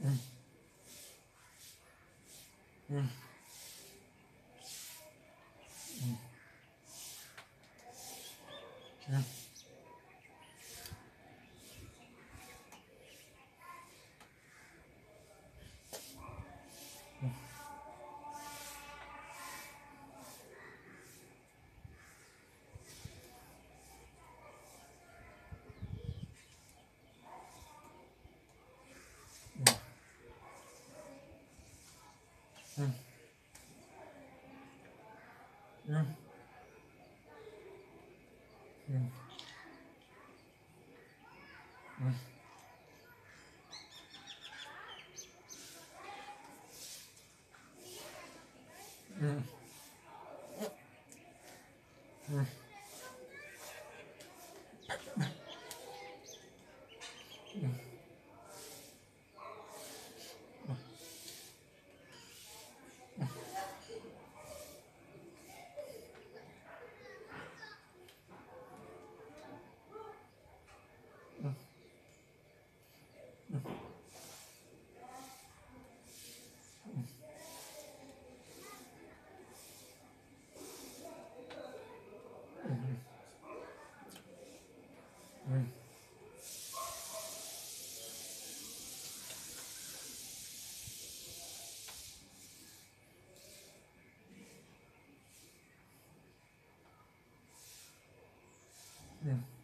Mm. Mm. Mm. Mm. 嗯嗯嗯嗯嗯嗯嗯 Yeah.